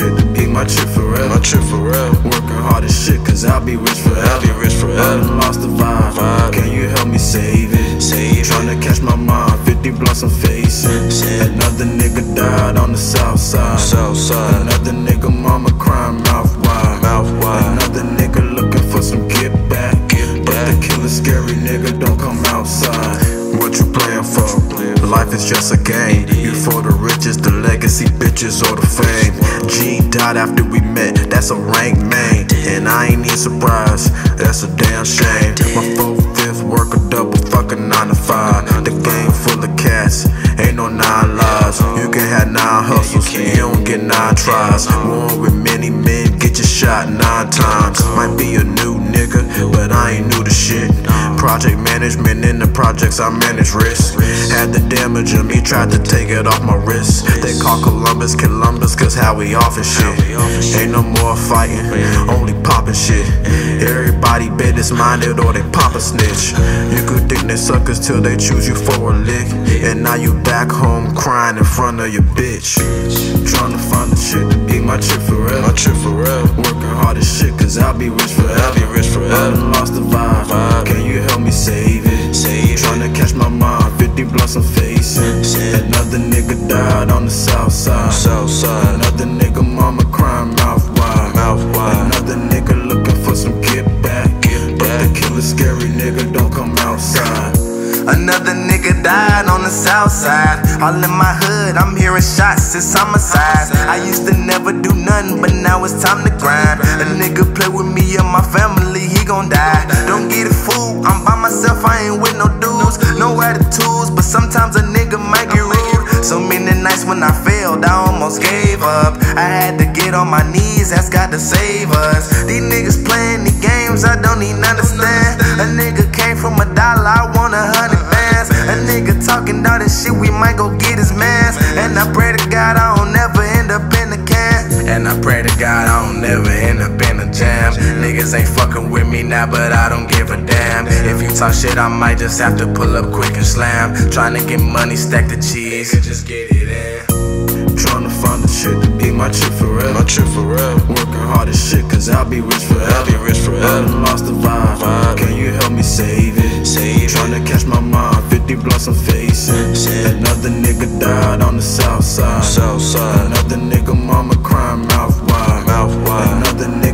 shit to be my trip for real. My trip for real. Working hard as shit, cause I'll be rich forever. I'll be rich I forever. done lost the vibe. Vibe. Can you help me save it? Save it. Tryna catch my mind, 50 blunts I'm facing. Shit. Another nigga died on the south side. South side. Another nigga mama crying mouth wide. Mouth wide. Another nigga looking for some get back. Get but back. the killer scary nigga don't come outside. What you playing for? Life is just a game. You for the riches, the legacy, bitches, or the fame. G died after we met, that's a rank man. And I ain't even surprised, that's a damn shame. My four fifth work a double fucking nine to five. The game full of cats, ain't no nine lives. You can have nine hustles, you don't get nine tries. One with many men, get your shot nine times. Might be a new nigga, but I ain't new to shit. Project management in the projects, I manage risk. Had the damage of me, tried to take it off my wrist. They call Columbus Columbus, cause how we off and shit. Ain't no more fighting, only popping shit. Everybody business minded or they pop a snitch. You could dick they suckers till they choose you for a lick. And now you back home crying in front of your bitch. Trying to find the shit to be my trip for real. My trip for real. Working hard as shit, cause I'll be rich forever. I'll be rich I forever. done lost the Another nigga died on the south side. South side. Another nigga mama crying mouth wide. Mouth wide. Another nigga looking for some get back. Get but back. the killer scary nigga don't come outside. Another nigga died on the south side. All in my hood, I'm hearing shots, it's homicide. I used to never do nothing, but now it's time to grind. A nigga play with me and my family, he gon' die. Don't get it fool, I'm by myself, I ain't with no dudes. No attitudes, but sometimes a nigga almost gave up. I had to get on my knees, ask God to save us. These niggas playing the games, I don't even understand. A nigga came from a dollar, I want a hundred bands. A nigga talking all this shit, we might go get his mans. And I pray to God I don't never end up in the can. And I pray to God I don't never end up in a jam. Niggas ain't fucking with me now, but I don't give a damn. If you talk shit, I might just have to pull up quick and slam. Trying to get money, stack the cheese. Just get it in. Shit to be my trip for real. My trip for real. Working hard as shit, cause I'll be rich forever. I'll be rich I forever. done lost the vibe. Vibe. Can you help me save it? Save. Tryna catch my mind, 50 blunts I'm facing. Shit. Another nigga died on the south side. South side. Another nigga mama crying mouth wide. Mouth wide. Another nigga